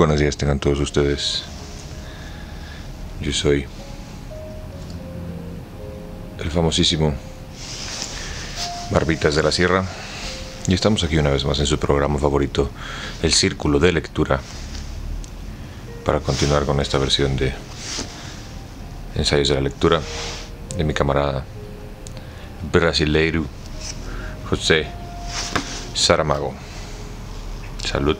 Buenos días tengan todos ustedes. Yo soy el famosísimo Barbitas de la Sierra y estamos aquí una vez más en su programa favorito, El Círculo de Lectura, para continuar con esta versión de Ensayos de la Lectura de mi camarada brasileiro José Saramago. Salud.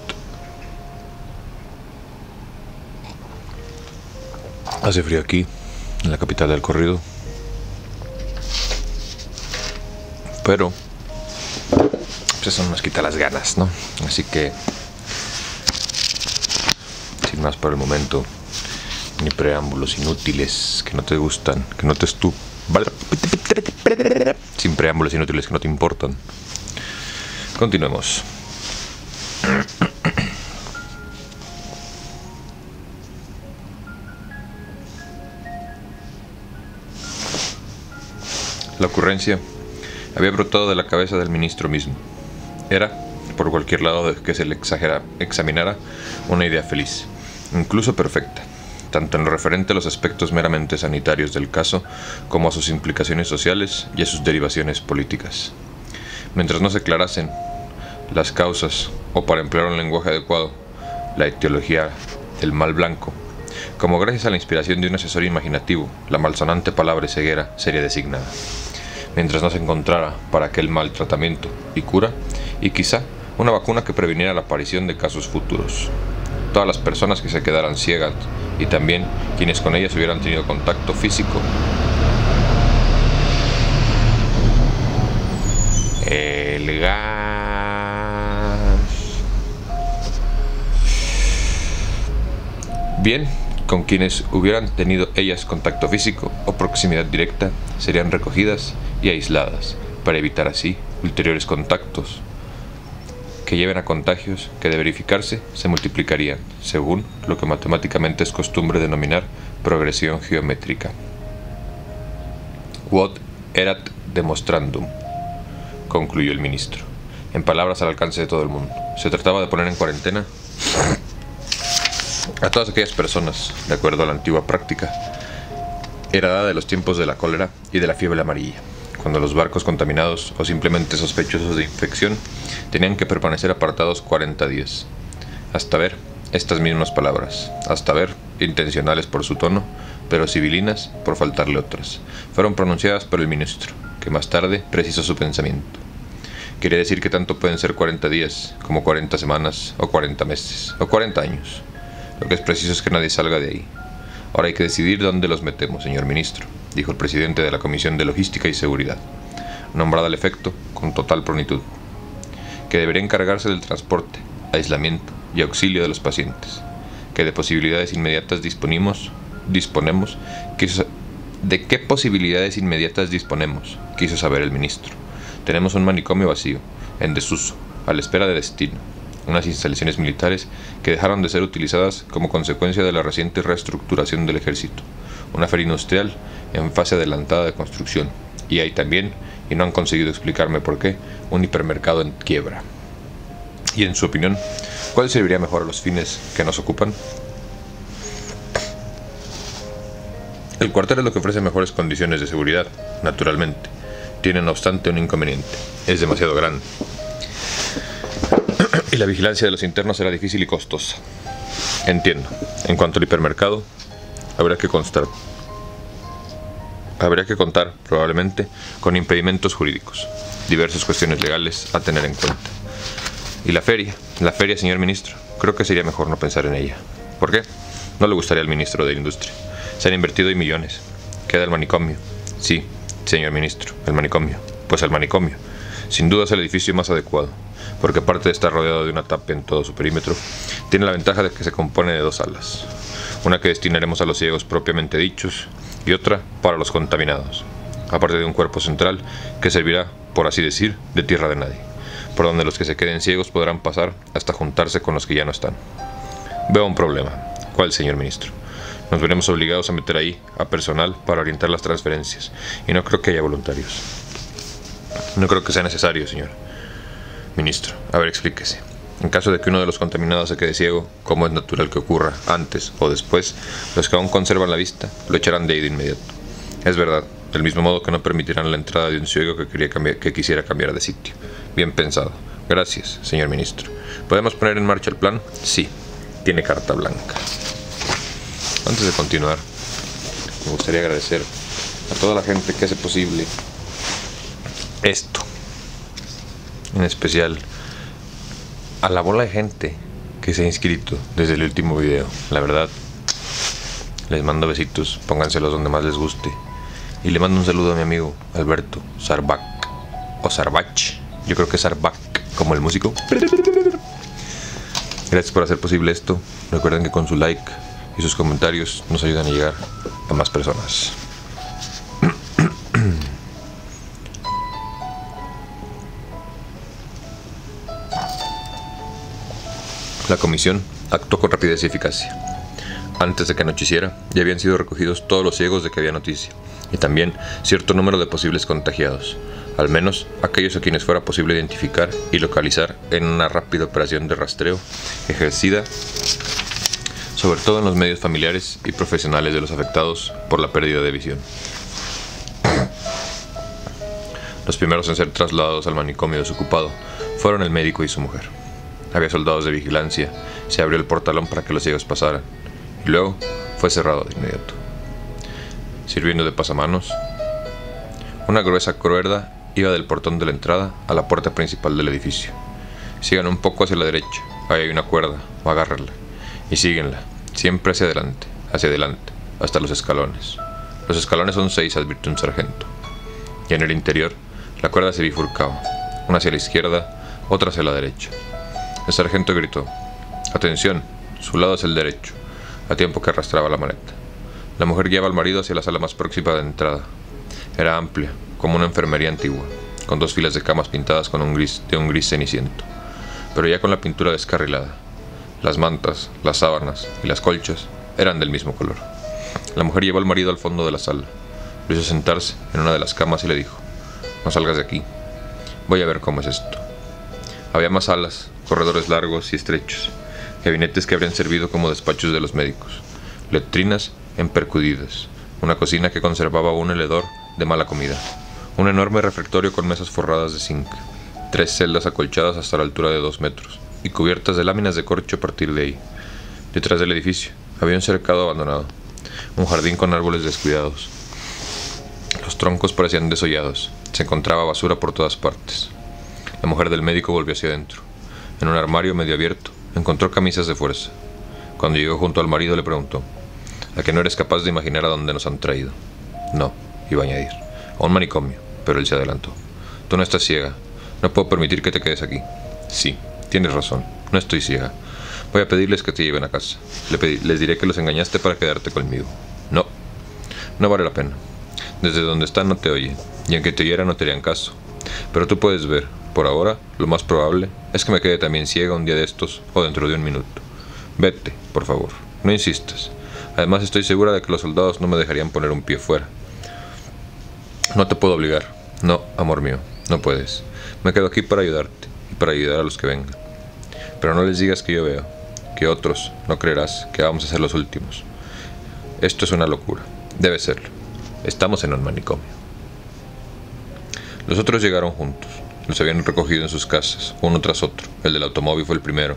Hace frío aquí, en la capital del corrido. Pero, pues eso nos quita las ganas, ¿no? Así que, sin más por el momento, ni preámbulos inútiles que no te gustan, que no te estu... Sin preámbulos inútiles que no te importan. Continuemos. La ocurrencia había brotado de la cabeza del ministro mismo. Era, por cualquier lado que se le exagera, examinara, una idea feliz, incluso perfecta, tanto en lo referente a los aspectos meramente sanitarios del caso como a sus implicaciones sociales y a sus derivaciones políticas. Mientras no se aclarasen las causas, o para emplear un lenguaje adecuado, la etiología del mal blanco, como gracias a la inspiración de un asesor imaginativo, la malsonante palabra ceguera sería designada mientras no se encontrara para aquel mal tratamiento y cura, y quizá una vacuna que previniera la aparición de casos futuros. Todas las personas que se quedaran ciegas y también quienes con ellas hubieran tenido contacto físico. El gas. Bien, con quienes hubieran tenido ellas contacto físico o proximidad directa serían recogidas y aisladas, para evitar así ulteriores contactos que lleven a contagios que de verificarse se multiplicarían, según lo que matemáticamente es costumbre denominar progresión geométrica. Quod erat demonstrandum, concluyó el ministro, en palabras al alcance de todo el mundo. Se trataba de poner en cuarentena a todas aquellas personas, de acuerdo a la antigua práctica, heredada de los tiempos de la cólera y de la fiebre amarilla cuando los barcos contaminados o simplemente sospechosos de infección tenían que permanecer apartados 40 días. Hasta ver estas mismas palabras, hasta ver, intencionales por su tono, pero civilinas por faltarle otras, fueron pronunciadas por el ministro, que más tarde precisó su pensamiento. Quería decir que tanto pueden ser 40 días como 40 semanas o 40 meses o 40 años. Lo que es preciso es que nadie salga de ahí. Ahora hay que decidir dónde los metemos, señor ministro dijo el presidente de la Comisión de Logística y Seguridad, nombrada al efecto con total plenitud, que debería encargarse del transporte, aislamiento y auxilio de los pacientes, que de posibilidades inmediatas disponemos, disponemos, quiso, ¿de qué posibilidades inmediatas disponemos? quiso saber el ministro. Tenemos un manicomio vacío, en desuso, a la espera de destino, unas instalaciones militares que dejaron de ser utilizadas como consecuencia de la reciente reestructuración del ejército, una feria industrial en fase adelantada de construcción, y hay también, y no han conseguido explicarme por qué, un hipermercado en quiebra. Y en su opinión, ¿cuál serviría mejor a los fines que nos ocupan? El cuartel es lo que ofrece mejores condiciones de seguridad, naturalmente. Tiene no obstante un inconveniente. Es demasiado grande. y la vigilancia de los internos será difícil y costosa. Entiendo. En cuanto al hipermercado, habrá que constar habría que contar, probablemente, con impedimentos jurídicos, diversas cuestiones legales a tener en cuenta. Y la feria, la feria, señor ministro, creo que sería mejor no pensar en ella. ¿Por qué? No le gustaría al ministro de Industria. Se han invertido ahí millones. Queda el manicomio. Sí, señor ministro, el manicomio. Pues el manicomio. Sin duda es el edificio más adecuado, porque aparte de estar rodeado de una tapa en todo su perímetro, tiene la ventaja de que se compone de dos salas. Una que destinaremos a los ciegos propiamente dichos y otra para los contaminados, aparte de un cuerpo central que servirá, por así decir, de tierra de nadie, por donde los que se queden ciegos podrán pasar hasta juntarse con los que ya no están. Veo un problema. ¿Cuál, señor ministro? Nos veremos obligados a meter ahí a personal para orientar las transferencias, y no creo que haya voluntarios. No creo que sea necesario, señor. Ministro, a ver, explíquese. En caso de que uno de los contaminados se quede ciego, como es natural que ocurra antes o después, los que aún conservan la vista lo echarán de ahí de inmediato. Es verdad, del mismo modo que no permitirán la entrada de un ciego que, quería que quisiera cambiar de sitio. Bien pensado. Gracias, señor ministro. ¿Podemos poner en marcha el plan? Sí, tiene carta blanca. Antes de continuar, me gustaría agradecer a toda la gente que hace posible esto. En especial a la bola de gente que se ha inscrito desde el último video. La verdad, les mando besitos, pónganselos donde más les guste. Y le mando un saludo a mi amigo Alberto Sarbac. O Sarbach. Yo creo que Sarbac, como el músico. Gracias por hacer posible esto. Recuerden que con su like y sus comentarios nos ayudan a llegar a más personas. La comisión actuó con rapidez y eficacia. Antes de que anocheciera, ya habían sido recogidos todos los ciegos de que había noticia, y también cierto número de posibles contagiados, al menos aquellos a quienes fuera posible identificar y localizar en una rápida operación de rastreo ejercida sobre todo en los medios familiares y profesionales de los afectados por la pérdida de visión. Los primeros en ser trasladados al manicomio desocupado fueron el médico y su mujer. Había soldados de vigilancia, se abrió el portalón para que los ciegos pasaran, y luego fue cerrado de inmediato. Sirviendo de pasamanos, una gruesa cuerda iba del portón de la entrada a la puerta principal del edificio. Sigan un poco hacia la derecha, ahí hay una cuerda, o agárrenla, y síguenla, siempre hacia adelante, hacia adelante, hasta los escalones. Los escalones son seis, advirtió un sargento. Y en el interior, la cuerda se bifurcaba, una hacia la izquierda, otra hacia la derecha. El sargento gritó. Atención, su lado es el derecho, a tiempo que arrastraba la maleta. La mujer guiaba al marido hacia la sala más próxima de entrada. Era amplia, como una enfermería antigua, con dos filas de camas pintadas con un gris, de un gris ceniciento, pero ya con la pintura descarrilada. Las mantas, las sábanas y las colchas eran del mismo color. La mujer llevó al marido al fondo de la sala. Lo hizo sentarse en una de las camas y le dijo, no salgas de aquí. Voy a ver cómo es esto. Había más salas, corredores largos y estrechos, gabinetes que habrían servido como despachos de los médicos, letrinas empercudidas, una cocina que conservaba aún el hedor de mala comida, un enorme refectorio con mesas forradas de zinc, tres celdas acolchadas hasta la altura de dos metros y cubiertas de láminas de corcho a partir de ahí. Detrás del edificio había un cercado abandonado, un jardín con árboles descuidados. Los troncos parecían desollados, se encontraba basura por todas partes. La mujer del médico volvió hacia adentro. En un armario medio abierto, encontró camisas de fuerza. Cuando llegó junto al marido le preguntó, ¿a que no eres capaz de imaginar a dónde nos han traído? No, iba a añadir, a un manicomio, pero él se adelantó. Tú no estás ciega, no puedo permitir que te quedes aquí. Sí, tienes razón, no estoy ciega. Voy a pedirles que te lleven a casa. les diré que los engañaste para quedarte conmigo. No, no vale la pena. Desde donde están no te oyen, y aunque te oyera no te harían caso. Pero tú puedes ver, por ahora, lo más probable es que me quede también ciega un día de estos o dentro de un minuto. Vete, por favor, no insistas. Además estoy segura de que los soldados no me dejarían poner un pie fuera. No te puedo obligar. No, amor mío, no puedes. Me quedo aquí para ayudarte y para ayudar a los que vengan. Pero no les digas que yo veo, que otros, no creerás, que vamos a ser los últimos. Esto es una locura. Debe serlo. Estamos en un manicomio. Los otros llegaron juntos. Los habían recogido en sus casas, uno tras otro. El del automóvil fue el primero.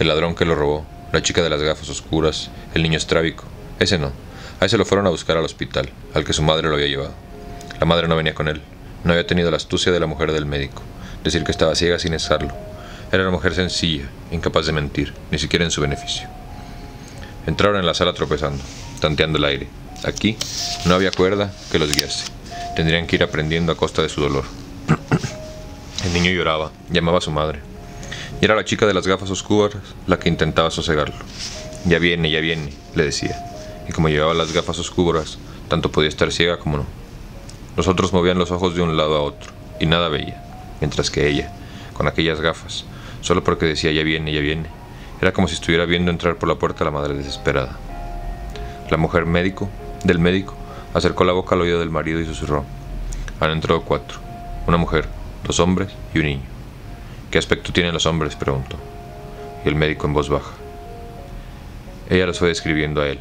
El ladrón que lo robó, la chica de las gafas oscuras, el niño estrábico. Ese no. A ese lo fueron a buscar al hospital, al que su madre lo había llevado. La madre no venía con él. No había tenido la astucia de la mujer del médico. Decir que estaba ciega sin estarlo. Era una mujer sencilla, incapaz de mentir, ni siquiera en su beneficio. Entraron en la sala tropezando, tanteando el aire. Aquí no había cuerda que los guiase. Tendrían que ir aprendiendo a costa de su dolor. El niño lloraba, llamaba a su madre. Y era la chica de las gafas oscuras la que intentaba sosegarlo. Ya viene, ya viene, le decía. Y como llevaba las gafas oscuras, tanto podía estar ciega como no. Los otros movían los ojos de un lado a otro, y nada veía, mientras que ella, con aquellas gafas, solo porque decía ya viene, ya viene, era como si estuviera viendo entrar por la puerta a la madre desesperada. La mujer médico, del médico, acercó la boca al oído del marido y susurró. Han entrado cuatro. Una mujer, dos hombres y un niño. ¿Qué aspecto tienen los hombres? preguntó. y el médico en voz baja. Ella los fue describiendo a él.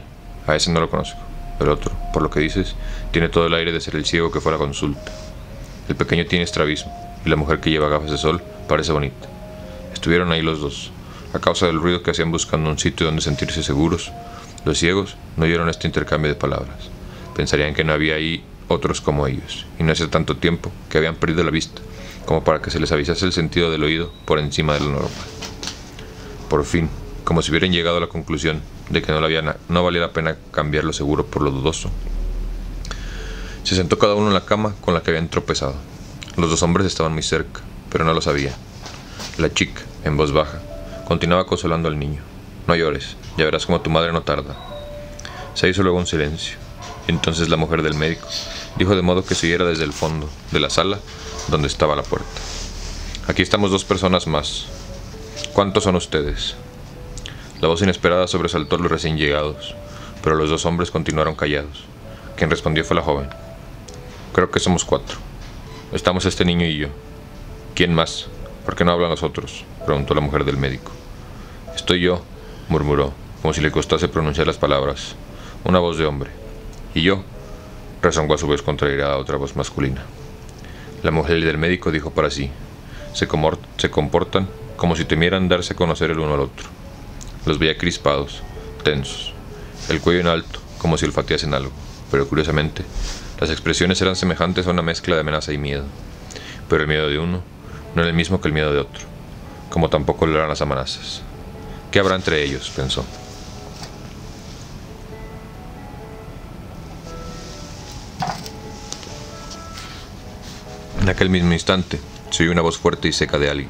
A ese no lo conozco. El otro, por lo que dices, tiene todo el aire de ser el ciego que fue a la consulta. El pequeño tiene estrabismo y la mujer que lleva gafas de sol parece bonita. Estuvieron ahí los dos, a causa del ruido que hacían buscando un sitio donde sentirse seguros. Los ciegos no oyeron este intercambio de palabras. Pensarían que no había ahí otros como ellos, y no hace tanto tiempo que habían perdido la vista, como para que se les avisase el sentido del oído por encima de lo normal. Por fin, como si hubieran llegado a la conclusión de que no, valía la pena cambiar lo seguro por lo dudoso. Se sentó cada uno en la cama con la que habían tropezado. Los dos hombres estaban muy cerca, pero no lo sabía. La chica, en voz baja, continuaba consolando al niño. No llores, ya verás como tu madre no tarda. Se hizo luego un silencio. Entonces la mujer del médico dijo de modo que siguiera desde el fondo de la sala donde estaba la puerta. Aquí estamos dos personas más. ¿Cuántos son ustedes? La voz inesperada sobresaltó a los recién llegados, pero los dos hombres continuaron callados. Quien respondió fue la joven. Creo que somos cuatro. Estamos este niño y yo. ¿Quién más? ¿Por qué no hablan los otros? preguntó la mujer del médico. Estoy yo, murmuró, como si le costase pronunciar las palabras. Una voz de hombre. ¿Y yo? Rezongó a su vez contrariada otra voz masculina. La mujer del médico dijo para sí. Se, se comportan como si temieran darse a conocer el uno al otro. Los veía crispados, tensos, el cuello en alto, como si olfateasen algo, pero curiosamente, las expresiones eran semejantes a una mezcla de amenaza y miedo. Pero el miedo de uno no era el mismo que el miedo de otro, como tampoco lo eran las amenazas. ¿Qué habrá entre ellos? pensó. En aquel mismo instante, se oyó una voz fuerte y seca de alguien,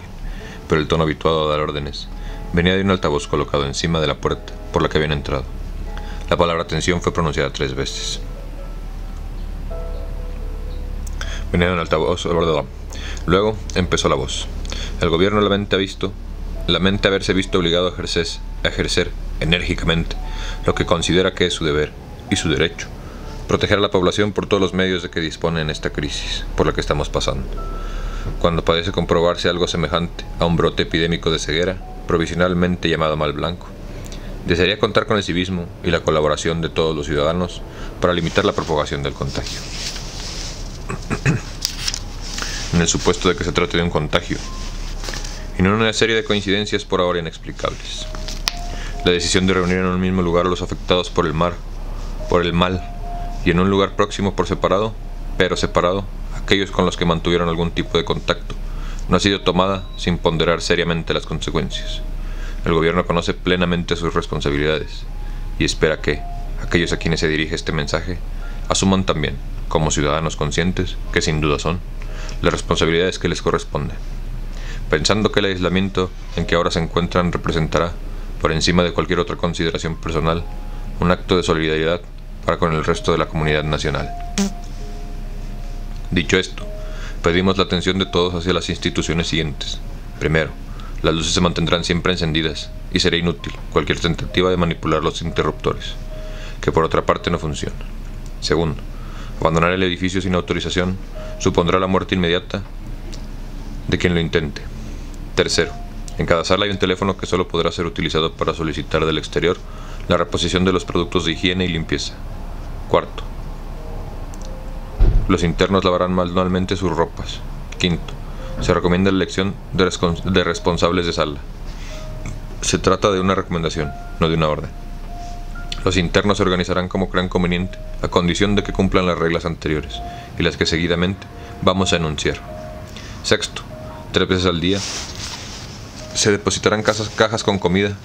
pero el tono habituado a dar órdenes Venía de un altavoz colocado encima de la puerta por la que habían entrado. La palabra atención fue pronunciada tres veces. Venía de un altavoz. Luego empezó la voz. El gobierno lamenta visto, lamenta haberse visto obligado a ejercer, a ejercer enérgicamente lo que considera que es su deber y su derecho, proteger a la población por todos los medios de que dispone en esta crisis por la que estamos pasando. Cuando parece comprobarse algo semejante a un brote epidémico de ceguera, provisionalmente llamado mal blanco. Desearía contar con el civismo y la colaboración de todos los ciudadanos para limitar la propagación del contagio. en el supuesto de que se trate de un contagio, y no una serie de coincidencias por ahora inexplicables. La decisión de reunir en un mismo lugar a los afectados por el mar, por el mal, y en un lugar próximo por separado, pero separado, aquellos con los que mantuvieron algún tipo de contacto, no ha sido tomada sin ponderar seriamente las consecuencias. El gobierno conoce plenamente sus responsabilidades y espera que aquellos a quienes se dirige este mensaje asuman también, como ciudadanos conscientes, que sin duda son, las responsabilidades que les corresponden. Pensando que el aislamiento en que ahora se encuentran representará, por encima de cualquier otra consideración personal, un acto de solidaridad para con el resto de la comunidad nacional. Dicho esto, Pedimos la atención de todos hacia las instituciones siguientes. Primero, las luces se mantendrán siempre encendidas y será inútil cualquier tentativa de manipular los interruptores, que por otra parte no funciona. Segundo, abandonar el edificio sin autorización supondrá la muerte inmediata de quien lo intente. Tercero, en cada sala hay un teléfono que solo podrá ser utilizado para solicitar del exterior la reposición de los productos de higiene y limpieza. Cuarto, los internos lavarán manualmente sus ropas. Quinto, se recomienda la elección de, responsables de sala. Se trata de una recomendación, no de una orden. Los internos se organizarán como crean conveniente, a condición de que cumplan las reglas anteriores y las que seguidamente vamos a enunciar. Sexto, tres veces al día se depositarán cajas con comida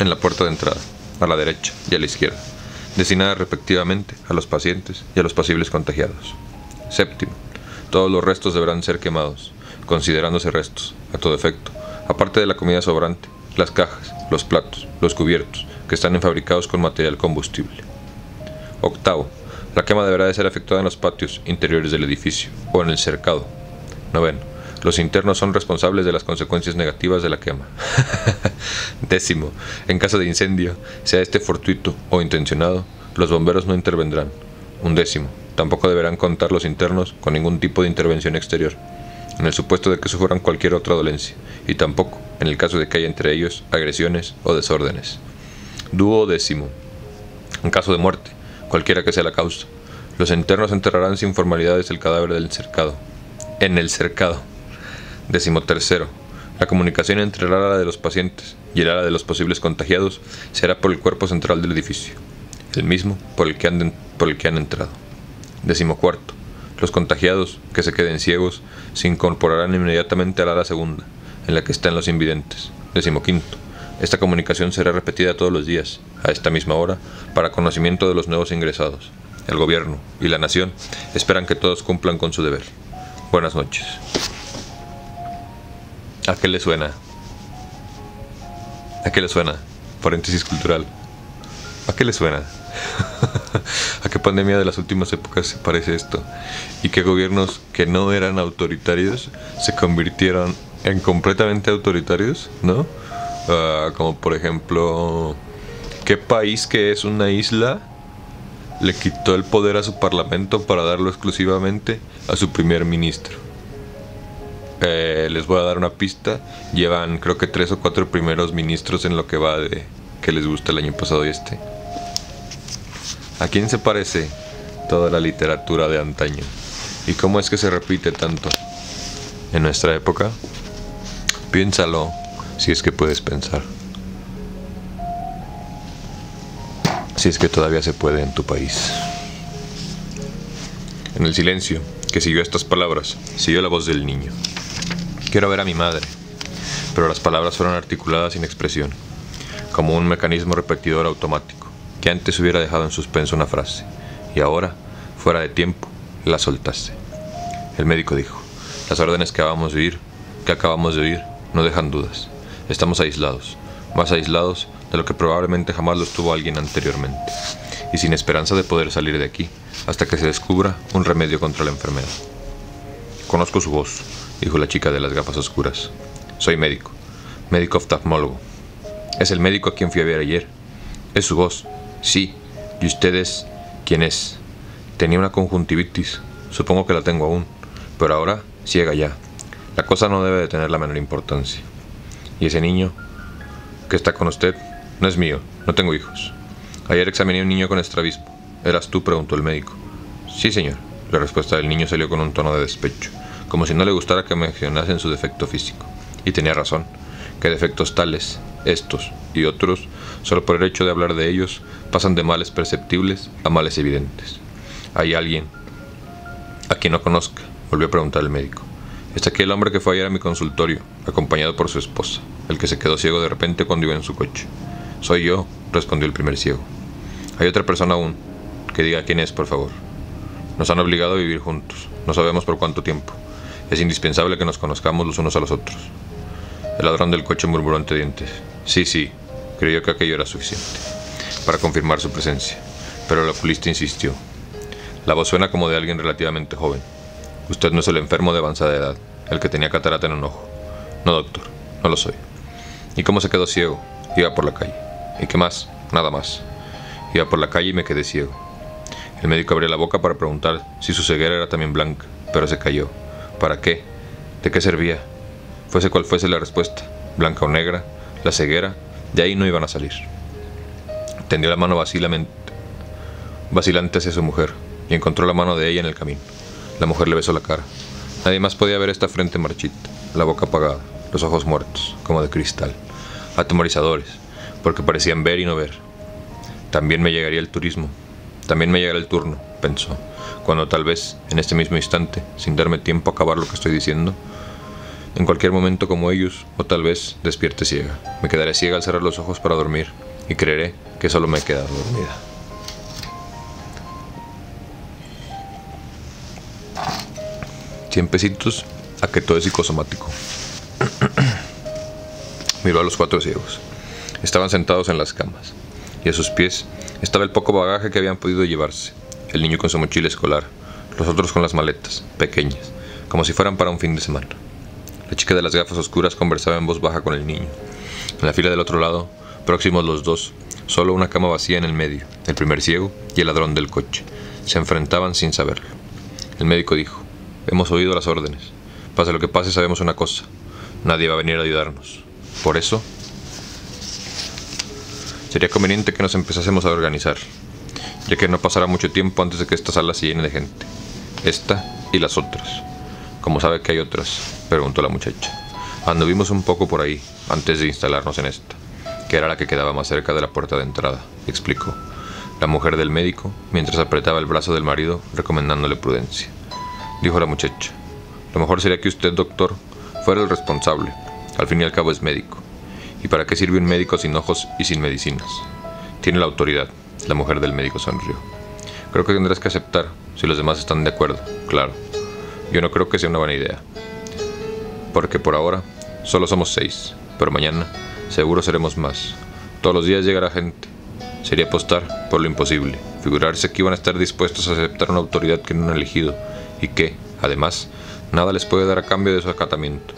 en la puerta de entrada, a la derecha y a la izquierda destinadas respectivamente a los pacientes y a los posibles contagiados. Séptimo, todos los restos deberán ser quemados, considerándose restos, a todo efecto, aparte de la comida sobrante, las cajas, los platos, los cubiertos, que están fabricados con material combustible. Octavo, la quema deberá de ser efectuada en los patios interiores del edificio o en el cercado. Noveno, los internos son responsables de las consecuencias negativas de la quema. Décimo, en caso de incendio, sea este fortuito o intencionado, los bomberos no intervendrán. Un décimo, tampoco deberán contar los internos con ningún tipo de intervención exterior, en el supuesto de que sufran cualquier otra dolencia, y tampoco, en el caso de que haya entre ellos agresiones o desórdenes. Dúo décimo. En caso de muerte, cualquiera que sea la causa, los internos enterrarán sin formalidades el cadáver del cercado. En el cercado. Décimo tercero. La comunicación entre el ala de los pacientes y el ala de los posibles contagiados será por el cuerpo central del edificio, el mismo por el que han, por el que entrado. Décimo cuarto. Los contagiados, que se queden ciegos, se incorporarán inmediatamente al ala segunda, en la que están los invidentes. Décimo quinto. Esta comunicación será repetida todos los días, a esta misma hora, para conocimiento de los nuevos ingresados. El gobierno y la nación esperan que todos cumplan con su deber. Buenas noches. ¿A qué le suena? ¿A qué le suena? Paréntesis cultural. ¿A qué le suena? ¿A qué pandemia de las últimas épocas se parece esto? ¿Y qué gobiernos que no eran autoritarios se convirtieron en completamente autoritarios? ¿No? Ah, como por ejemplo, ¿qué país que es una isla le quitó el poder a su parlamento para darlo exclusivamente a su primer ministro? Eh, les voy a dar una pista. Llevan creo que tres o cuatro primeros ministros en lo que va de que les gusta el año pasado y este. ¿A quién se parece toda la literatura de antaño? ¿Y cómo es que se repite tanto en nuestra época? Piénsalo si es que puedes pensar. Si es que todavía se puede en tu país. En el silencio que siguió estas palabras, siguió la voz del niño. Quiero ver a mi madre. Pero las palabras fueron articuladas sin expresión, como un mecanismo repetidor automático, que antes hubiera dejado en suspenso una frase, y ahora, fuera de tiempo, la soltaste. El médico dijo, las órdenes que acabamos de oír, que acabamos de oír, no dejan dudas. Estamos aislados, más aislados de lo que probablemente jamás lo estuvo alguien anteriormente, y sin esperanza de poder salir de aquí, hasta que se descubra un remedio contra la enfermedad. Conozco su voz, dijo la chica de las gafas oscuras. Soy médico, médico oftalmólogo. Es el médico a quien fui a ver ayer. Es su voz. Sí. ¿Y ustedes quién es? Tenía una conjuntivitis. Supongo que la tengo aún. Pero ahora ciega ya. La cosa no debe de tener la menor importancia. ¿Y ese niño que está con usted? No es mío. No tengo hijos. Ayer examiné a un niño con estrabismo. ¿Eras tú? preguntó el médico. Sí, señor. La respuesta del niño salió con un tono de despecho como si no le gustara que mencionasen su defecto físico. Y tenía razón, que defectos tales, estos y otros, solo por el hecho de hablar de ellos, pasan de males perceptibles a males evidentes. ¿Hay alguien a quien no conozca? volvió a preguntar el médico. Está aquí el hombre que fue ayer a mi consultorio, acompañado por su esposa, el que se quedó ciego de repente cuando iba en su coche. Soy yo, respondió el primer ciego. Hay otra persona aún. Que diga quién es, por favor. Nos han obligado a vivir juntos. No sabemos por cuánto tiempo. Es indispensable que nos conozcamos los unos a los otros. El ladrón del coche murmuró entre dientes. Sí, sí, creyó que aquello era suficiente para confirmar su presencia, pero el oculista insistió. La voz suena como de alguien relativamente joven. Usted no es el enfermo de avanzada edad, el que tenía catarata en un ojo. No, doctor, no lo soy. ¿Y cómo se quedó ciego? Iba por la calle. ¿Y qué más? Nada más. Iba por la calle y me quedé ciego. El médico abrió la boca para preguntar si su ceguera era también blanca, pero se cayó. ¿Para qué? ¿De qué servía? Fuese cual fuese la respuesta, blanca o negra, la ceguera, de ahí no iban a salir. Tendió la mano vacilante, hacia su mujer y encontró la mano de ella en el camino. La mujer le besó la cara. Nadie más podía ver esta frente marchita, la boca apagada, los ojos muertos, como de cristal, atemorizadores, porque parecían ver y no ver. También me llegaría el turismo, también me llegará el turno, pensó cuando tal vez, en este mismo instante, sin darme tiempo a acabar lo que estoy diciendo, en cualquier momento como ellos, o tal vez despierte ciega. Me quedaré ciega al cerrar los ojos para dormir y creeré que solo me he quedado dormida. Cien pesitos a que todo es psicosomático. Miró a los cuatro ciegos. Estaban sentados en las camas, y a sus pies estaba el poco bagaje que habían podido llevarse el niño con su mochila escolar, los otros con las maletas, pequeñas, como si fueran para un fin de semana. La chica de las gafas oscuras conversaba en voz baja con el niño. En la fila del otro lado, próximos los dos, solo una cama vacía en el medio, el primer ciego y el ladrón del coche. Se enfrentaban sin saberlo. El médico dijo, hemos oído las órdenes. Pase lo que pase, sabemos una cosa. Nadie va a venir a ayudarnos. Por eso, sería conveniente que nos empezásemos a organizar, ya que no pasará mucho tiempo antes de que esta sala se llene de gente. Esta y las otras. ¿Cómo sabe que hay otras? preguntó la muchacha. Anduvimos un poco por ahí antes de instalarnos en esta, que era la que quedaba más cerca de la puerta de entrada, explicó la mujer del médico, mientras apretaba el brazo del marido, recomendándole prudencia. Dijo la muchacha, lo mejor sería que usted, doctor, fuera el responsable. Al fin y al cabo es médico. ¿Y para qué sirve un médico sin ojos y sin medicinas? Tiene la autoridad. La mujer del médico sonrió. Creo que tendrás que aceptar, si los demás están de acuerdo, claro. Yo no creo que sea una buena idea. Porque por ahora solo somos seis, pero mañana seguro seremos más. Todos los días llegará gente, Sería apostar por lo imposible, figurarse que iban a estar dispuestos a aceptar una autoridad que no han elegido y que, además, nada les puede dar a cambio de su acatamiento.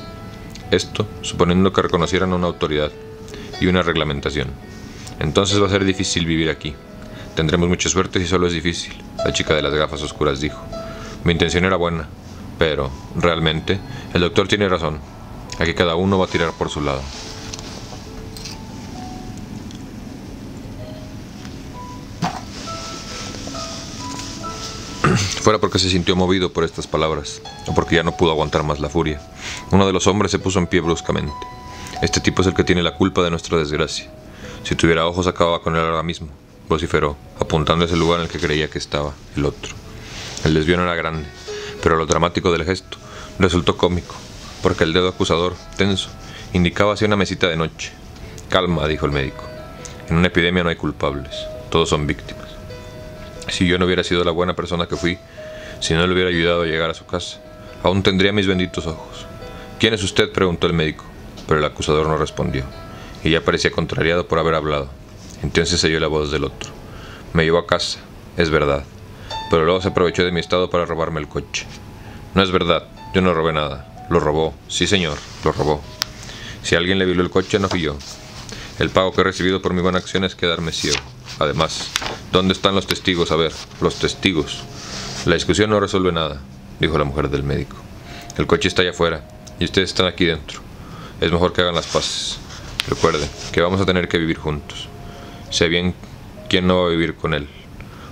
Esto suponiendo que reconocieran una autoridad y una reglamentación. Entonces va a ser difícil vivir aquí. Tendremos mucha suerte si solo es difícil, la chica de las gafas oscuras dijo. Mi intención era buena, pero, realmente, el doctor tiene razón. Aquí cada uno va a tirar por su lado. Fuera porque se sintió movido por estas palabras, o porque ya no pudo aguantar más la furia. Uno de los hombres se puso en pie bruscamente. Este tipo es el que tiene la culpa de nuestra desgracia. Si tuviera ojos acababa con él ahora mismo, vociferó, apuntando a ese lugar en el que creía que estaba, el otro. El desvío no era grande, pero lo dramático del gesto resultó cómico, porque el dedo acusador, tenso, indicaba hacia una mesita de noche. Calma, dijo el médico. En una epidemia no hay culpables, todos son víctimas. Si yo no hubiera sido la buena persona que fui, si no le hubiera ayudado a llegar a su casa, aún tendría mis benditos ojos. ¿Quién es usted? preguntó el médico, pero el acusador no respondió, y ya parecía contrariado por haber hablado. Entonces se oyó la voz del otro. Me llevó a casa, es verdad, pero luego se aprovechó de mi estado para robarme el coche. No es verdad, yo no robé nada. Lo robó, sí señor, lo robó. Si alguien le violó el coche, no fui yo. El pago que he recibido por mi buena acción es quedarme ciego. Además, ¿dónde están los testigos? A ver, los testigos. La discusión no resuelve nada, dijo la mujer del médico. El coche está allá afuera y ustedes están aquí dentro. Es mejor que hagan las paces. Recuerden que vamos a tener que vivir juntos. Sé bien quién no va a vivir con él.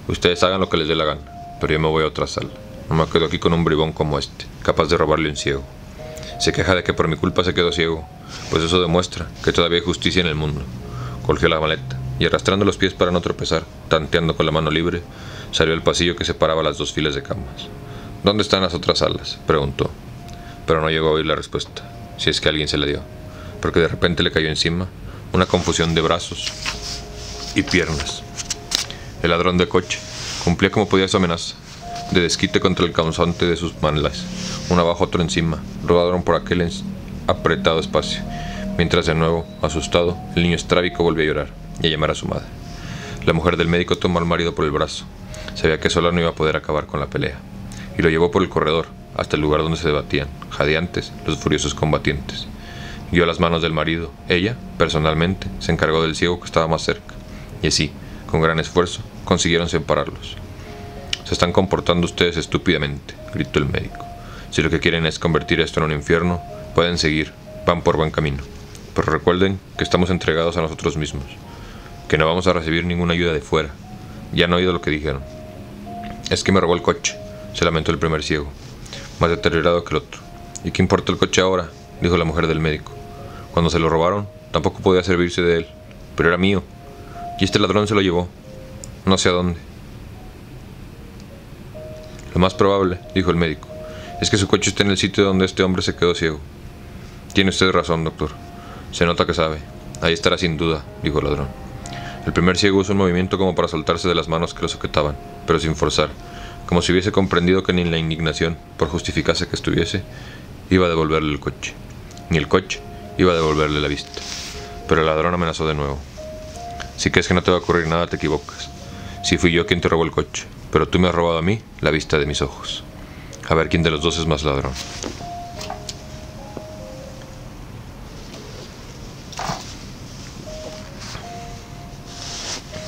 Ustedes hagan lo que les dé la gana, pero yo me voy a otra sala. No me quedo aquí con un bribón como este, capaz de robarle un ciego. Se queja de que por mi culpa se quedó ciego, pues eso demuestra que todavía hay justicia en el mundo. Cogió la maleta y arrastrando los pies para no tropezar, tanteando con la mano libre, salió al pasillo que separaba las dos filas de camas. ¿Dónde están las otras salas? preguntó, pero no llegó a oír la respuesta, si es que alguien se le dio, porque de repente le cayó encima una confusión de brazos y piernas. El ladrón de coche cumplía como podía su amenaza, de desquite contra el causante de sus manlas, uno abajo otro encima, rodaron por aquel apretado espacio, mientras de nuevo, asustado, el niño estrábico volvió a llorar y a llamar a su madre. La mujer del médico tomó al marido por el brazo. Sabía que sola no iba a poder acabar con la pelea. Y lo llevó por el corredor, hasta el lugar donde se debatían, jadeantes, los furiosos combatientes. Guió las manos del marido. Ella, personalmente, se encargó del ciego que estaba más cerca. Y así, con gran esfuerzo, consiguieron separarlos. Se están comportando ustedes estúpidamente, gritó el médico. Si lo que quieren es convertir esto en un infierno, pueden seguir, van por buen camino. Pero recuerden que estamos entregados a nosotros mismos que no vamos a recibir ninguna ayuda de fuera. Ya han oído lo que dijeron. Es que me robó el coche, se lamentó el primer ciego, más deteriorado que el otro. ¿Y qué importa el coche ahora? dijo la mujer del médico. Cuando se lo robaron, tampoco podía servirse de él, pero era mío. Y este ladrón se lo llevó. No sé a dónde. Lo más probable, dijo el médico, es que su coche esté en el sitio donde este hombre se quedó ciego. Tiene usted razón, doctor. Se nota que sabe. Ahí estará sin duda, dijo el ladrón. El primer ciego hizo un movimiento como para soltarse de las manos que lo sujetaban, pero sin forzar, como si hubiese comprendido que ni la indignación, por justificarse que estuviese, iba a devolverle el coche, ni el coche iba a devolverle la vista. Pero el ladrón amenazó de nuevo. Si crees que no te va a ocurrir nada, te equivocas. Si fui yo quien te robó el coche, pero tú me has robado a mí la vista de mis ojos. A ver quién de los dos es más ladrón.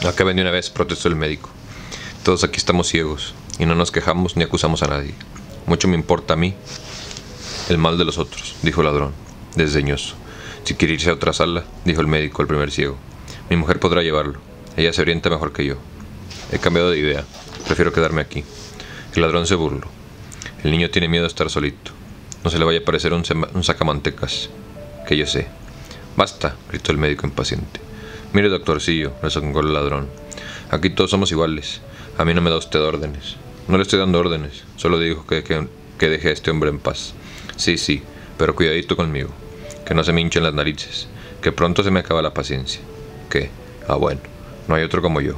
Acaben de una vez, protestó el médico. Todos aquí estamos ciegos y no nos quejamos ni acusamos a nadie. Mucho me importa a mí el mal de los otros, dijo el ladrón, desdeñoso. Si quiere irse a otra sala, dijo el médico al primer ciego, mi mujer podrá llevarlo. Ella se orienta mejor que yo. He cambiado de idea. Prefiero quedarme aquí. El ladrón se burló. El niño tiene miedo a estar solito. No se le vaya a parecer un, un sacamantecas. Que yo sé. Basta, gritó el médico impaciente. Mire, doctorcillo, resongó el ladrón. Aquí todos somos iguales. A mí no me da usted órdenes. No le estoy dando órdenes. Solo dijo que, que, que deje a este hombre en paz. Sí, sí, pero cuidadito conmigo. Que no se me hinchen las narices. Que pronto se me acaba la paciencia. ¿Qué? Ah, bueno. No hay otro como yo.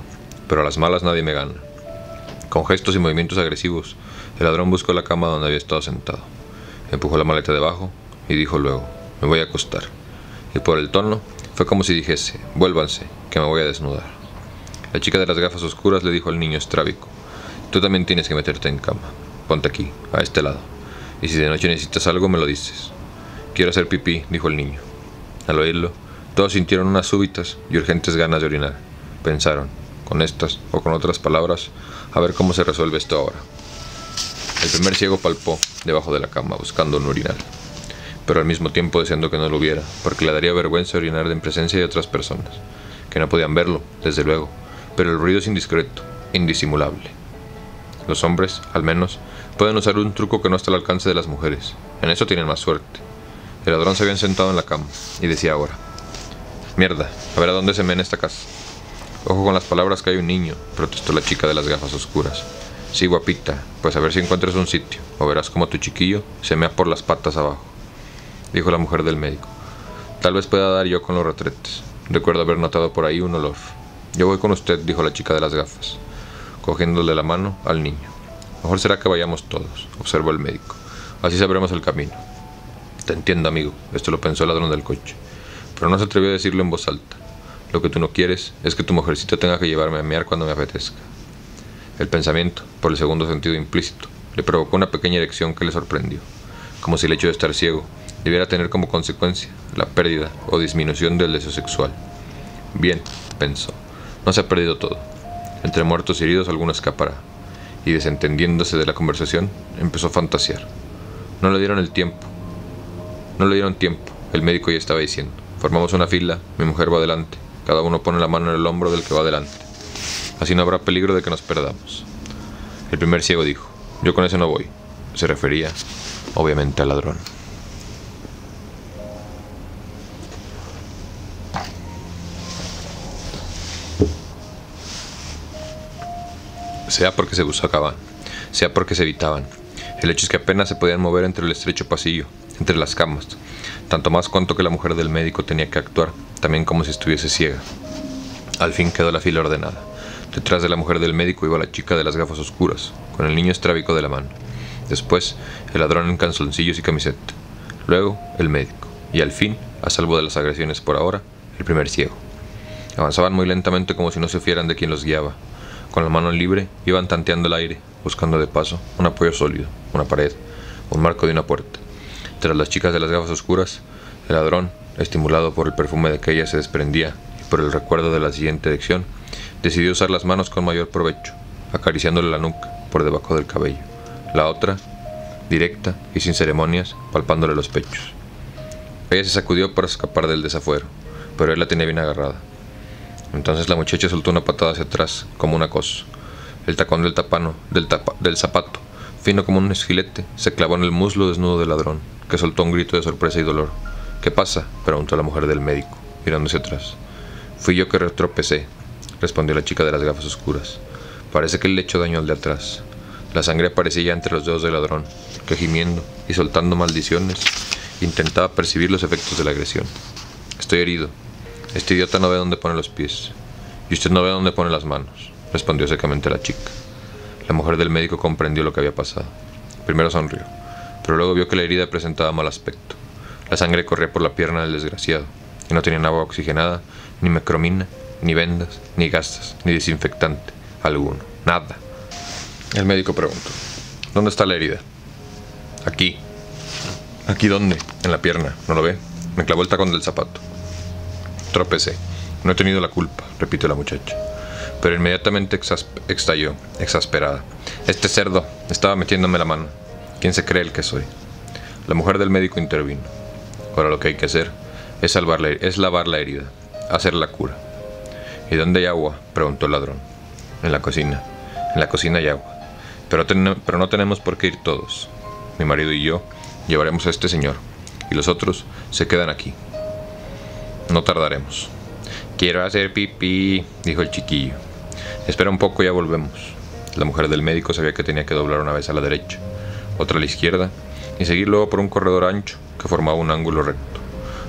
Pero a las malas nadie me gana. Con gestos y movimientos agresivos, el ladrón buscó la cama donde había estado sentado. Empujó la maleta debajo y dijo luego, me voy a acostar. Y por el tono, fue como si dijese, vuélvanse, que me voy a desnudar. La chica de las gafas oscuras le dijo al niño estrábico, tú también tienes que meterte en cama. Ponte aquí, a este lado. Y si de noche necesitas algo, me lo dices. Quiero hacer pipí, dijo el niño. Al oírlo, todos sintieron unas súbitas y urgentes ganas de orinar. Pensaron, con estas o con otras palabras, a ver cómo se resuelve esto ahora. El primer ciego palpó debajo de la cama buscando un urinal, pero al mismo tiempo deseando que no lo hubiera, porque le daría vergüenza orinar en presencia de otras personas, que no podían verlo, desde luego, pero el ruido es indiscreto, indisimulable. Los hombres, al menos, pueden usar un truco que no está al alcance de las mujeres. En eso tienen más suerte. El ladrón se había sentado en la cama y decía ahora: Mierda, a ver a dónde se me en esta casa. Ojo con las palabras que hay un niño, protestó la chica de las gafas oscuras. Sí, guapita, pues a ver si encuentras un sitio, o verás como tu chiquillo se mea por las patas abajo, dijo la mujer del médico. Tal vez pueda dar yo con los retretes. Recuerdo haber notado por ahí un olor. Yo voy con usted, dijo la chica de las gafas, cogiéndole la mano al niño. Mejor será que vayamos todos, observó el médico. Así sabremos el camino. Te entiendo, amigo, esto lo pensó el ladrón del coche, pero no se atrevió a decirlo en voz alta. Lo que tú no quieres es que tu mujercita tenga que llevarme a mear cuando me apetezca. El pensamiento, por el segundo sentido implícito, le provocó una pequeña erección que le sorprendió, como si el hecho de estar ciego debiera tener como consecuencia la pérdida o disminución del deseo sexual. Bien, pensó, no se ha perdido todo. Entre muertos y heridos alguno escapará, y desentendiéndose de la conversación, empezó a fantasear. No le dieron el tiempo. No le dieron tiempo, el médico ya estaba diciendo. Formamos una fila, mi mujer va adelante, cada uno pone la mano en el hombro del que va adelante. Así no habrá peligro de que nos perdamos. El primer ciego dijo, yo con ese no voy. Se refería, obviamente, al ladrón. Sea porque se buscaban, sea porque se evitaban. El hecho es que apenas se podían mover entre el estrecho pasillo, entre las camas, tanto más cuanto que la mujer del médico tenía que actuar, también como si estuviese ciega. Al fin quedó la fila ordenada. Detrás de la mujer del médico iba la chica de las gafas oscuras, con el niño estrábico de la mano. Después, el ladrón en calzoncillos y camiseta. Luego, el médico. Y al fin, a salvo de las agresiones por ahora, el primer ciego. Avanzaban muy lentamente como si no se fieran de quien los guiaba. Con la mano libre, iban tanteando el aire, buscando de paso un apoyo sólido, una pared, un marco de una puerta. Tras las chicas de las gafas oscuras, el ladrón, estimulado por el perfume de que ella se desprendía y por el recuerdo de la siguiente elección, decidió usar las manos con mayor provecho, acariciándole la nuca por debajo del cabello. La otra, directa y sin ceremonias, palpándole los pechos. Ella se sacudió para escapar del desafuero, pero él la tenía bien agarrada. Entonces la muchacha soltó una patada hacia atrás, como una cosa. El tacón del tapano, del, del zapato, fino como un esquilete, se clavó en el muslo desnudo del ladrón, que soltó un grito de sorpresa y dolor. ¿Qué pasa? preguntó la mujer del médico, mirándose atrás. Fui yo que retropecé, respondió la chica de las gafas oscuras. Parece que le echó daño al de atrás. La sangre aparecía ya entre los dedos del ladrón, que gimiendo y soltando maldiciones, intentaba percibir los efectos de la agresión. Estoy herido. Este idiota no ve dónde pone los pies. Y usted no ve dónde pone las manos, respondió secamente la chica. La mujer del médico comprendió lo que había pasado. Primero sonrió, pero luego vio que la herida presentaba mal aspecto. La sangre corría por la pierna del desgraciado, y no tenía agua oxigenada, ni mecromina, ni vendas, ni gastas, ni desinfectante alguno. Nada. El médico preguntó, ¿dónde está la herida? Aquí. ¿Aquí dónde? En la pierna. ¿No lo ve? Me clavó el tacón del zapato. Tropecé. No he tenido la culpa, repitió la muchacha. Pero inmediatamente estalló, exasperada. Este cerdo estaba metiéndome la mano. ¿Quién se cree el que soy? La mujer del médico intervino. Ahora lo que hay que hacer es, es lavar la herida, hacer la cura. ¿Y dónde hay agua? preguntó el ladrón. En la cocina. En la cocina hay agua. Pero, pero no tenemos por qué ir todos. Mi marido y yo llevaremos a este señor, y los otros se quedan aquí. No tardaremos. Quiero hacer pipí, dijo el chiquillo. Espera un poco, ya volvemos. La mujer del médico sabía que tenía que doblar una vez a la derecha, otra a la izquierda, y seguir luego por un corredor ancho que formaba un ángulo recto.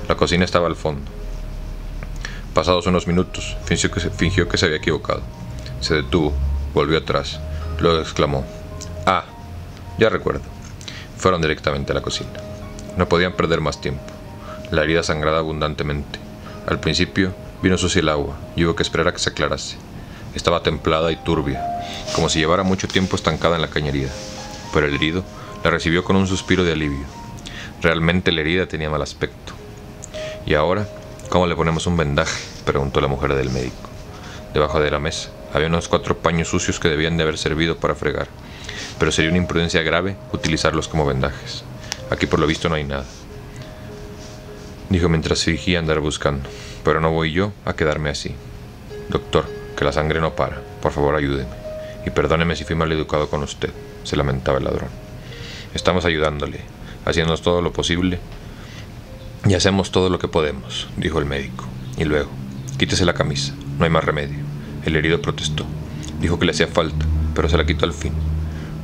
La cocina estaba al fondo. Pasados unos minutos, fingió que, se, fingió que se había equivocado. Se detuvo, volvió atrás, luego exclamó, Ah, ya recuerdo. Fueron directamente a la cocina. No podían perder más tiempo. La herida sangraba abundantemente. Al principio vino sucia el agua y hubo que esperar a que se aclarase. Estaba templada y turbia, como si llevara mucho tiempo estancada en la cañería. Pero el herido la recibió con un suspiro de alivio. Realmente la herida tenía mal aspecto. ¿Y ahora ¿Cómo le ponemos un vendaje? preguntó la mujer del médico. Debajo de la mesa había unos cuatro paños sucios que debían de haber servido para fregar, pero sería una imprudencia grave utilizarlos como vendajes. Aquí por lo visto no hay nada. Dijo mientras fingía andar buscando, pero no voy yo a quedarme así. Doctor, que la sangre no para, por favor ayúdeme. Y perdóneme si fui mal educado con usted, se lamentaba el ladrón. Estamos ayudándole, haciendo todo lo posible y hacemos todo lo que podemos, dijo el médico. Y luego, quítese la camisa, no hay más remedio. El herido protestó. Dijo que le hacía falta, pero se la quitó al fin.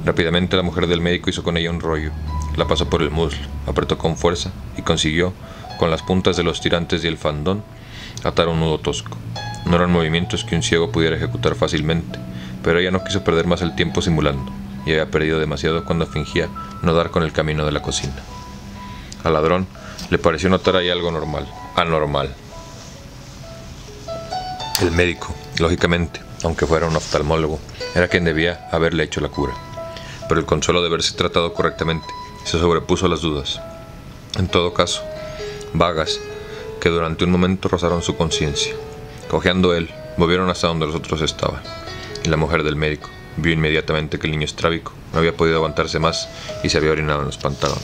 Rápidamente la mujer del médico hizo con ella un rollo. La pasó por el muslo, apretó con fuerza y consiguió, con las puntas de los tirantes y el fandón, atar un nudo tosco. No eran movimientos que un ciego pudiera ejecutar fácilmente, pero ella no quiso perder más el tiempo simulando, y había perdido demasiado cuando fingía no dar con el camino de la cocina. Al ladrón le pareció notar ahí algo normal, anormal. El médico, lógicamente, aunque fuera un oftalmólogo, era quien debía haberle hecho la cura. Pero el consuelo de haberse tratado correctamente se sobrepuso a las dudas. En todo caso, vagas, que durante un momento rozaron su conciencia. Cojeando él, movieron hasta donde los otros estaban. Y la mujer del médico vio inmediatamente que el niño estrábico no había podido aguantarse más y se había orinado en los pantalones.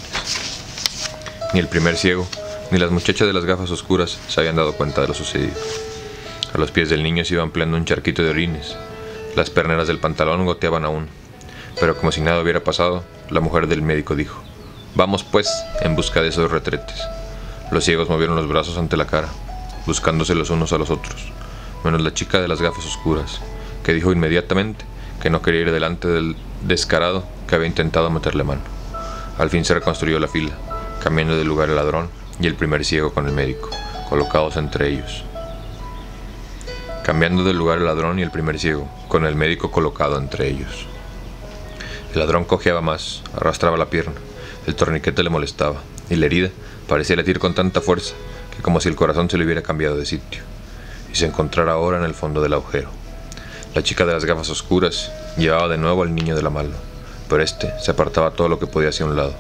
Ni el primer ciego, ni las muchachas de las gafas oscuras se habían dado cuenta de lo sucedido. A los pies del niño se iba ampliando un charquito de orines. Las perneras del pantalón goteaban aún. Pero como si nada hubiera pasado, la mujer del médico dijo, Vamos pues en busca de esos retretes. Los ciegos movieron los brazos ante la cara, buscándose los unos a los otros, menos la chica de las gafas oscuras, que dijo inmediatamente que no quería ir delante del descarado que había intentado meterle mano. Al fin se reconstruyó la fila cambiando de lugar el ladrón y el primer ciego con el médico, colocados entre ellos. Cambiando de lugar el ladrón y el primer ciego, con el médico colocado entre ellos. El ladrón cojeaba más, arrastraba la pierna, el torniquete le molestaba, y la herida parecía latir con tanta fuerza que como si el corazón se le hubiera cambiado de sitio, y se encontrara ahora en el fondo del agujero. La chica de las gafas oscuras llevaba de nuevo al niño de la mano, pero este se apartaba todo lo que podía hacia un lado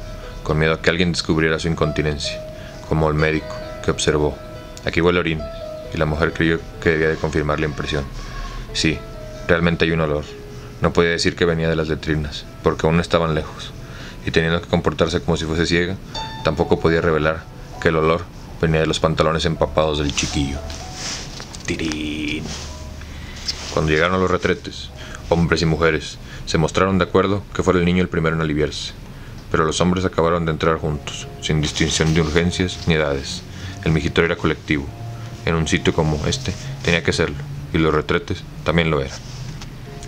con miedo a que alguien descubriera su incontinencia, como el médico, que observó. Aquí huele orines, y la mujer creyó que debía de confirmar la impresión. Sí, realmente hay un olor. No podía decir que venía de las letrinas, porque aún estaban lejos, y teniendo que comportarse como si fuese ciega, tampoco podía revelar que el olor venía de los pantalones empapados del chiquillo. Tirín. Cuando llegaron a los retretes, hombres y mujeres se mostraron de acuerdo que fuera el niño el primero en aliviarse pero los hombres acabaron de entrar juntos, sin distinción de urgencias ni edades. El migitorio era colectivo. En un sitio como este tenía que serlo, y los retretes también lo eran.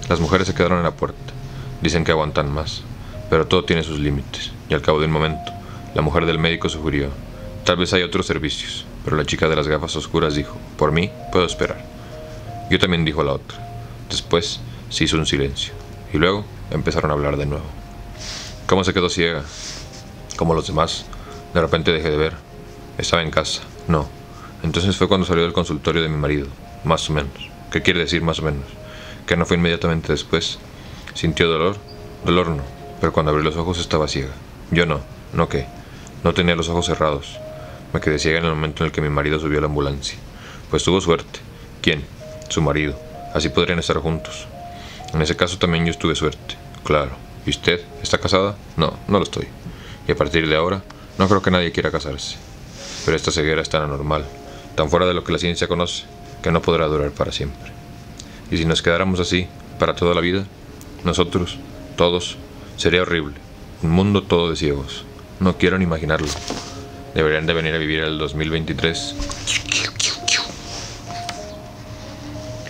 Las mujeres se quedaron en la puerta. Dicen que aguantan más, pero todo tiene sus límites, y al cabo de un momento, la mujer del médico sugirió, tal vez hay otros servicios, pero la chica de las gafas oscuras dijo, por mí puedo esperar. Yo también dijo la otra. Después se hizo un silencio, y luego empezaron a hablar de nuevo. ¿Cómo se quedó ciega? Como los demás. De repente dejé de ver. Estaba en casa. No. Entonces fue cuando salió del consultorio de mi marido. Más o menos. ¿Qué quiere decir más o menos? Que no fue inmediatamente después. ¿Sintió dolor? Dolor no. Pero cuando abrí los ojos estaba ciega. Yo no. ¿No qué? No tenía los ojos cerrados. Me quedé ciega en el momento en el que mi marido subió a la ambulancia. Pues tuvo suerte. ¿Quién? Su marido. Así podrían estar juntos. En ese caso también yo estuve suerte. Claro. ¿Y usted está casada? No, no lo estoy. Y a partir de ahora, no creo que nadie quiera casarse. pero esta ceguera es tan anormal, tan fuera de lo que la ciencia conoce, que no podrá durar para siempre. Y si nos quedáramos así, para toda la vida, nosotros, todos, sería horrible. Un mundo todo de ciegos. No quiero ni imaginarlo. Deberían de venir a vivir el 2023.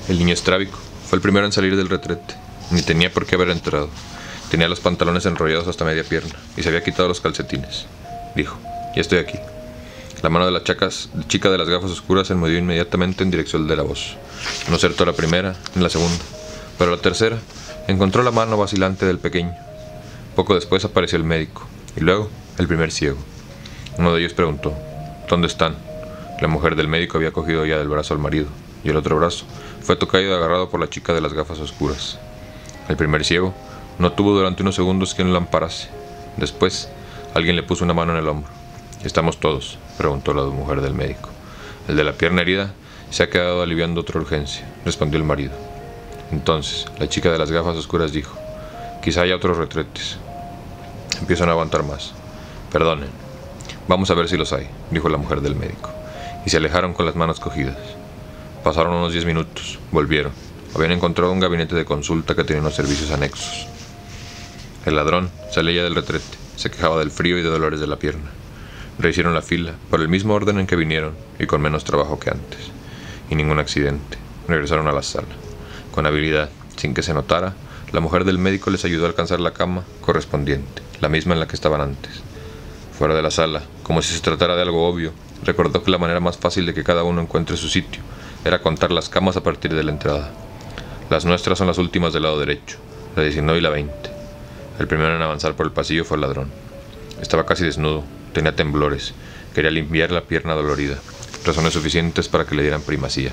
El niño estrábico fue el primero en salir del retrete. Ni tenía por qué haber entrado. Tenía los pantalones enrollados hasta media pierna y se había quitado los calcetines. Dijo, ya estoy aquí. La mano de la chacas, chica de las gafas oscuras se movió inmediatamente en dirección de la voz. No acertó la primera ni la segunda, pero la tercera encontró la mano vacilante del pequeño. Poco después apareció el médico y luego el primer ciego. Uno de ellos preguntó, ¿dónde están? La mujer del médico había cogido ya del brazo al marido y el otro brazo fue tocado y agarrado por la chica de las gafas oscuras. El primer ciego no tuvo durante unos segundos quien lo amparase. Después, alguien le puso una mano en el hombro. ¿Estamos todos? preguntó la mujer del médico. El de la pierna herida se ha quedado aliviando otra urgencia, respondió el marido. Entonces, la chica de las gafas oscuras dijo, quizá haya otros retretes. Empiezan a aguantar más. Perdonen. Vamos a ver si los hay, dijo la mujer del médico. Y se alejaron con las manos cogidas. Pasaron unos diez minutos. Volvieron. Habían encontrado un gabinete de consulta que tenía unos servicios anexos. El ladrón salía del retrete. Se quejaba del frío y de dolores de la pierna. Rehicieron la fila, por el mismo orden en que vinieron y con menos trabajo que antes. Y ningún accidente. Regresaron a la sala. Con habilidad, sin que se notara, la mujer del médico les ayudó a alcanzar la cama correspondiente, la misma en la que estaban antes. Fuera de la sala, como si se tratara de algo obvio, recordó que la manera más fácil de que cada uno encuentre su sitio era contar las camas a partir de la entrada. Las nuestras son las últimas del lado derecho, la 19 y la 20. El primero en avanzar por el pasillo fue el ladrón. Estaba casi desnudo, tenía temblores, quería limpiar la pierna dolorida, razones suficientes para que le dieran primacía.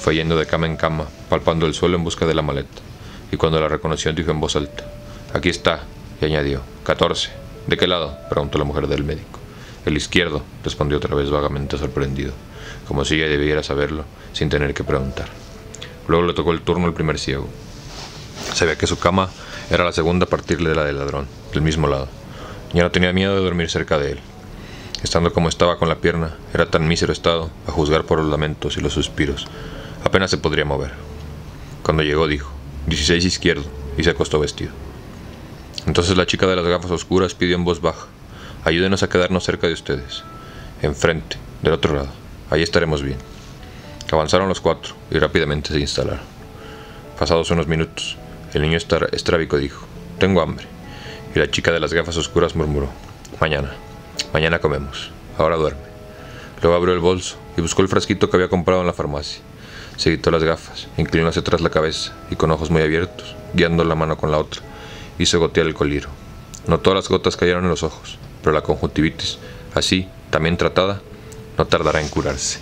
Fue yendo de cama en cama, palpando el suelo en busca de la maleta, y cuando la reconoció dijo en voz alta, Aquí está, y añadió, 14. ¿De qué lado? preguntó la mujer del médico. El izquierdo, respondió otra vez vagamente sorprendido como si ella debiera saberlo, sin tener que preguntar. Luego le tocó el turno al primer ciego. Sabía que su cama era la segunda a partir de la del ladrón, del mismo lado. Ya no tenía miedo de dormir cerca de él. Estando como estaba con la pierna, era tan mísero estado, a juzgar por los lamentos y los suspiros. Apenas se podría mover. Cuando llegó dijo, 16 izquierdo, y se acostó vestido. Entonces la chica de las gafas oscuras pidió en voz baja, ayúdenos a quedarnos cerca de ustedes, enfrente, del otro lado. Ahí estaremos bien. Avanzaron los cuatro y rápidamente se instalaron. Pasados unos minutos, el niño estrábico dijo, tengo hambre. Y la chica de las gafas oscuras murmuró, mañana, mañana comemos, ahora duerme. Luego abrió el bolso y buscó el frasquito que había comprado en la farmacia. Se quitó las gafas, inclinó hacia atrás la cabeza y con ojos muy abiertos, guiando la mano con la otra, hizo gotear el coliro. No todas las gotas cayeron en los ojos, pero la conjuntivitis, así, también tratada, no tardará en curarse.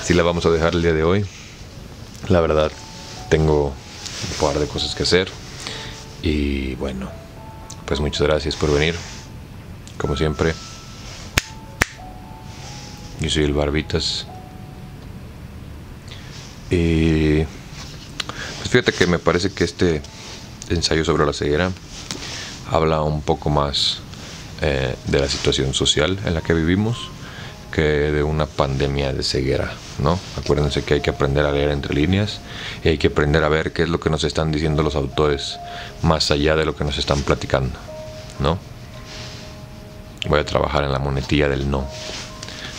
Así la vamos a dejar el día de hoy. La verdad, tengo un par de cosas que hacer. Y bueno, pues muchas gracias por venir. Como siempre, yo soy el Barbitas. Y fíjate que me parece que este ensayo sobre la ceguera habla un poco más eh, de la situación social en la que vivimos que de una pandemia de ceguera, ¿no? Acuérdense que hay que aprender a leer entre líneas y hay que aprender a ver qué es lo que nos están diciendo los autores más allá de lo que nos están platicando, ¿no? Voy a trabajar en la monetilla del no.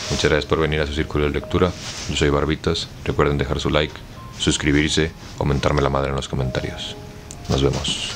Muchas gracias por venir a su círculo de lectura. Yo soy Barbitas. Recuerden dejar su like, suscribirse o mentarme la madre en los comentarios. Nos vemos.